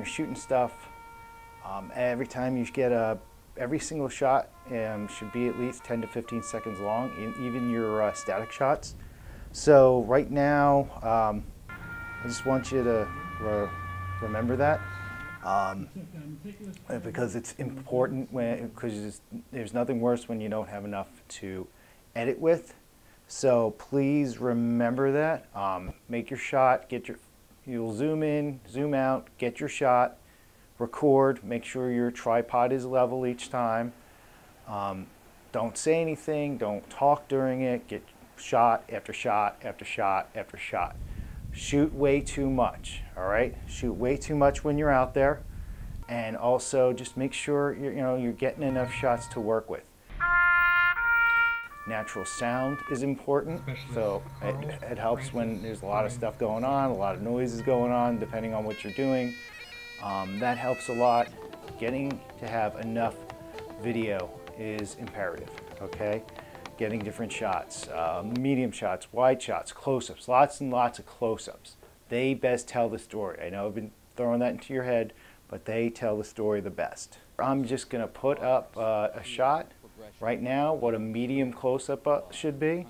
you're shooting stuff, um, every time you get a, every single shot um, should be at least 10 to 15 seconds long, even your uh, static shots. So right now, um, I just want you to re remember that. Um, because it's important when because there's nothing worse when you don't have enough to edit with. So please remember that. Um, make your shot. Get your you'll zoom in, zoom out, get your shot, record. Make sure your tripod is level each time. Um, don't say anything. Don't talk during it. Get shot after shot after shot after shot shoot way too much, all right? Shoot way too much when you're out there. And also just make sure you're, you know, you're getting enough shots to work with. Natural sound is important, so it, it helps when there's a lot of stuff going on, a lot of noises going on, depending on what you're doing. Um, that helps a lot. Getting to have enough video is imperative, okay? getting different shots, uh, medium shots, wide shots, close-ups, lots and lots of close-ups. They best tell the story. I know I've been throwing that into your head, but they tell the story the best. I'm just going to put up uh, a shot right now, what a medium close-up uh, should be.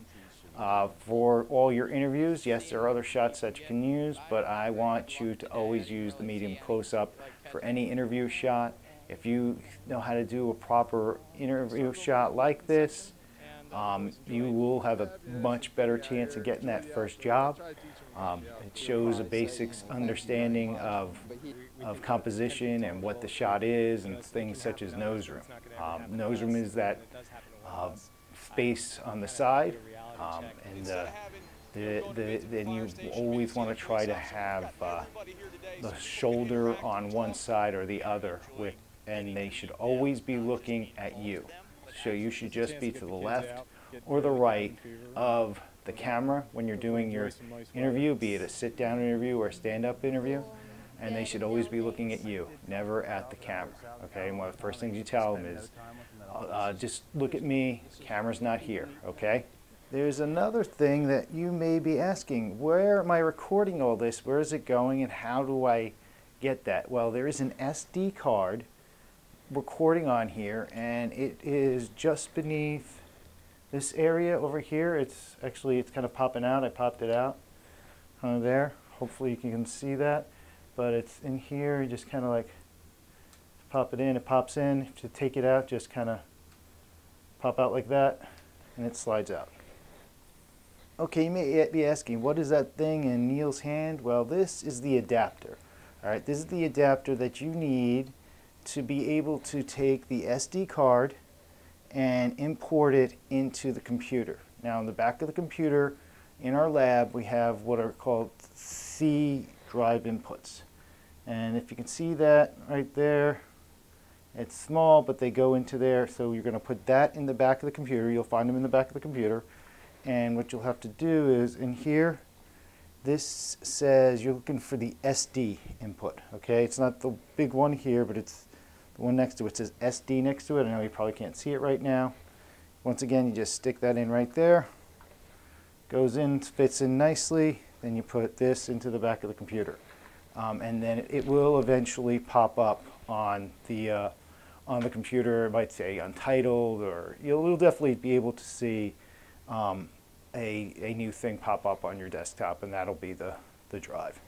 Uh, for all your interviews, yes, there are other shots that you can use, but I want you to always use the medium close-up for any interview shot. If you know how to do a proper interview shot like this, um, you will have a much better chance of getting that first job. Um, it shows a basic understanding of, of composition and what the shot is and things such as nose room. Um, nose room is that uh, space on the side um, and uh, the, the, then you always want to try to have uh, the shoulder on one side or the other with, and they should always be looking at you. So you should just be to the left or the right of the camera when you're doing your interview, be it a sit-down interview or a stand-up interview, and they should always be looking at you, never at the camera. Okay, and one of the first things you tell them is, uh, just look at me, camera's not here, okay? There's another thing that you may be asking, where am I recording all this? Where is it going and how do I get that? Well, there is an SD card recording on here and it is just beneath this area over here. It's actually, it's kind of popping out. I popped it out there. Hopefully you can see that. But it's in here, you just kind of like pop it in, it pops in. To take it out, just kind of pop out like that and it slides out. Okay, you may be asking, what is that thing in Neill's hand? Well, this is the adapter. All right, this is the adapter that you need to be able to take the SD card and import it into the computer. Now in the back of the computer in our lab we have what are called C drive inputs. And if you can see that right there, it's small but they go into there so you're going to put that in the back of the computer. You'll find them in the back of the computer and what you'll have to do is in here this says you're looking for the SD input okay it's not the big one here but it's one next to it says SD next to it. I know you probably can't see it right now. Once again, you just stick that in right there. Goes in, fits in nicely. Then you put this into the back of the computer. Um, and then it will eventually pop up on the uh, on the computer. It might say untitled, or you'll definitely be able to see um, a, a new thing pop up on your desktop, and that'll be the, the drive.